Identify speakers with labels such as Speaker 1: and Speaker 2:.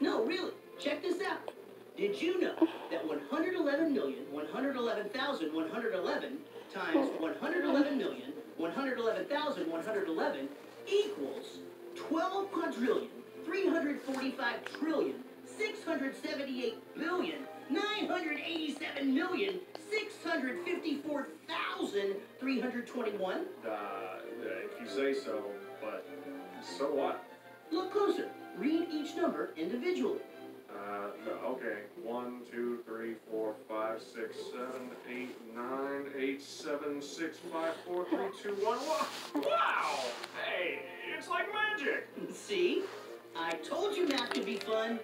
Speaker 1: No, really. Check this out. Did you know that 111,111,111 times 111,111,111 equals 12 quadrillion, 345 trillion, 678 billion, 987 million, 654,321?
Speaker 2: Uh, if you say so, but so what?
Speaker 1: Look closer. Read each number individually.
Speaker 2: Uh, okay. One, two, three, four, five, six, seven, eight, nine, eight, seven, six, five, four, three, two, one. Wow! Wow! Hey, it's like magic.
Speaker 1: See? I told you math could be fun.